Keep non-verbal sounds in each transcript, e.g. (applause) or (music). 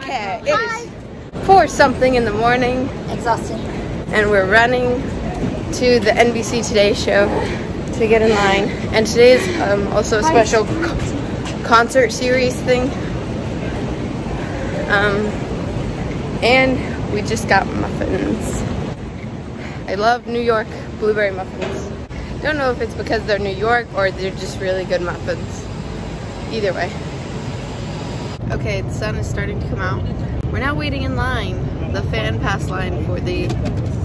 Okay, it is four something in the morning, Exhausted. and we're running to the NBC Today show to get in line. And today is um, also a special co- concert series thing. Um, and we just got muffins. I love New York blueberry muffins. Don't know if it's because they're New York or they're just really good muffins. Either way. Okay, the sun is starting to come out. We're now waiting in line, the fan pass line for the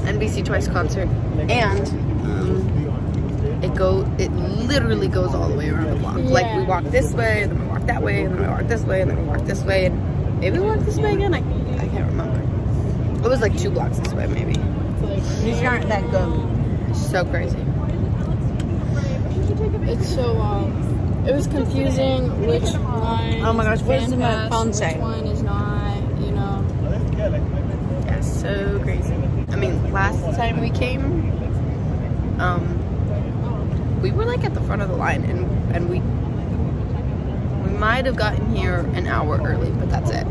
NBC Twice concert, and um, it go it literally goes all the way around the block. Like we walk this way, and then we walk that way, and then we walk this way, and then we walk this way, and maybe we walk this way again. I I can't remember. It was like two blocks this way, maybe. These aren't that good. So crazy. It's so um it was confusing which line Oh my gosh, what fan does my pass, phone which say? one is not, you know. Yeah, so crazy. I mean, last time we came, um, we were like at the front of the line, and and we we might have gotten here an hour early, but that's it.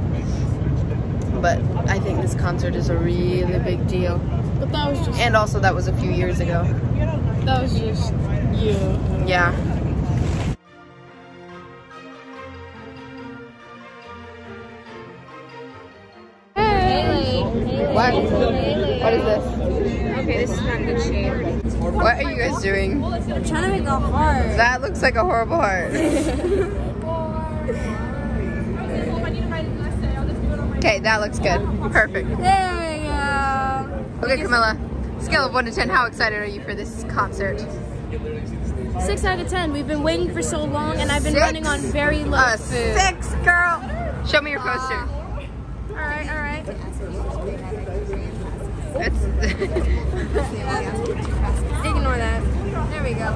But I think this concert is a really big deal, But that was just and also that was a few years ago. that was just you. Yeah. What? Is this? Okay, this is not good shape. What are you guys doing? I'm trying to make a heart. That looks like a horrible heart. (laughs) Okay, that looks good. Perfect. There we go. Okay, Camilla. Scale of 1 to 10, how excited are you for this concert? Six out of ten. We've been waiting for so long and I've been Six? running on very low A food. six, girl. Show me your poster. Alright, alright. It's (laughs) Ignore that. There we go.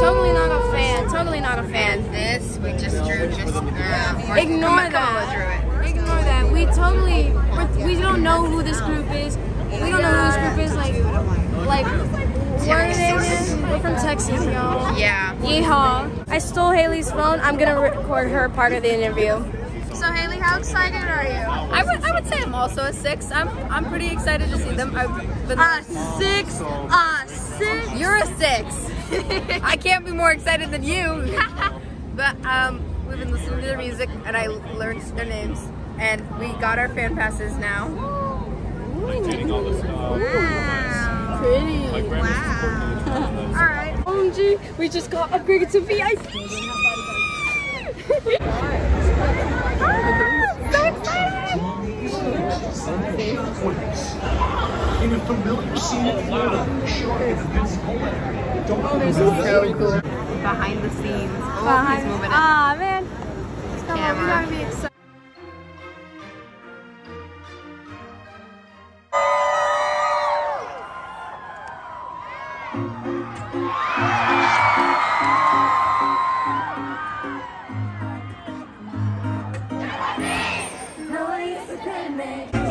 Totally not a fan. Totally not a fan. this we just drew just uh, or- Ignore that. drew it. Ignore that. We totally, we don't know who this group is. We don't know who this group is. Like, like, where are they? We're from Texas, y'all. Yeah. Yeehaw. I stole Hailey's phone. I'm gonna record her part of the interview. So Hailey, how excited are you? I would, I would say I'm also a six. I'm I'm pretty excited to see them. I've been A six, a six. You're a six. (laughs) I can't be more excited than you. (laughs) but um, we've been listening to their music, and I learned their names, and we got our fan passes now. Wow. Pretty. Wow. All right. OMG, we just got upgraded to VIP. In a familiar scene at Florida, Short and Vince Coleman. Don't So cool. Behind the scenes. Oh, he's moving it. Ah man, come on, we Camera. gotta be excited. Your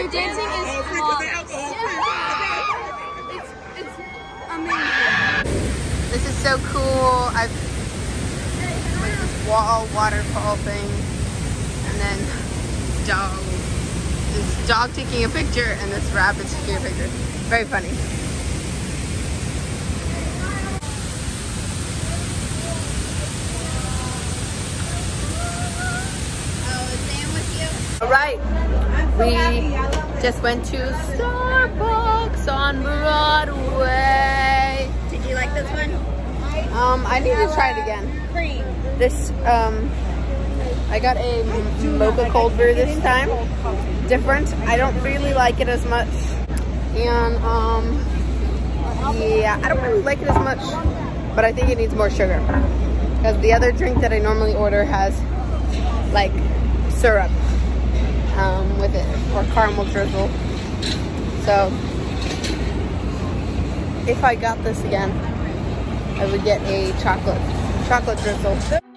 Their dancing is flawless. It's it's amazing. This is so cool. I've like this wall waterfall thing, and then dog, this dog taking a picture, and this rabbit taking a picture. Very funny. Oh, All right, we just went to Starbucks on Broadway. Did you like this one? Um, I need to try it again. Cream. This, um, I got a mocha cold brew this time. Different. I don't really like it as much. And, um, yeah, I don't really like it as much, but I think it needs more sugar. Because the other drink that I normally order has, like, syrup um, with it, or caramel drizzle. So, if I got this again, I would get a chocolate, chocolate drizzle.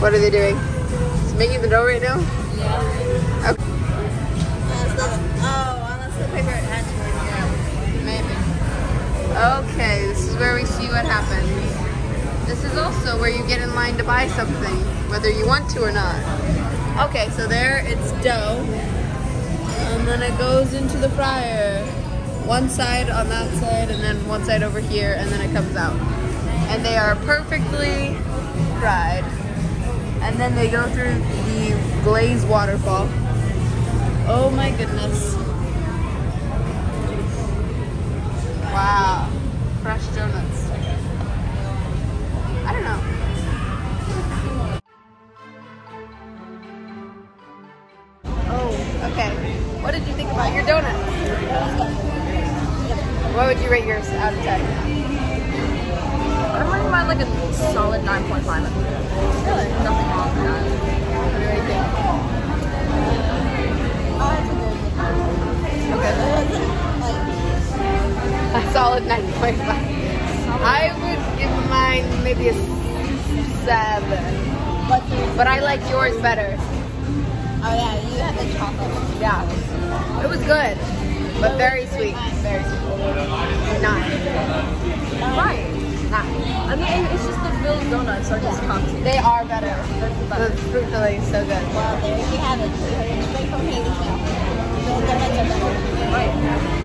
What are they doing? Is making the dough right now? Unless the, oh, unless the paper actually, yeah. Maybe. Okay, this is where we see what happens. This is also where you get in line to buy something, whether you want to or not. Okay, so there it's dough. And then it goes into the fryer. One side on that side, and then one side over here, and then it comes out. And they are perfectly fried. And then they go through the glaze waterfall. Oh my goodness. Wow. Fresh donuts. I don't know. Oh, okay. What did you think about your donut? What would you rate yours out of 10? Mine like a solid 9.5. Really? Nothing wrong with that. What do? Okay. (laughs) A solid 9.5. I would give mine maybe a 7. But I like yours better. Oh yeah, you had the chocolate. Yeah. It was good, but very sweet. Very sweet. Nine. I mean, it's just the filled donuts are just cocktails. They are better. The fruit filling is so good. Well, there you have it. Straight from Hagerstown. The donuts are better. Right.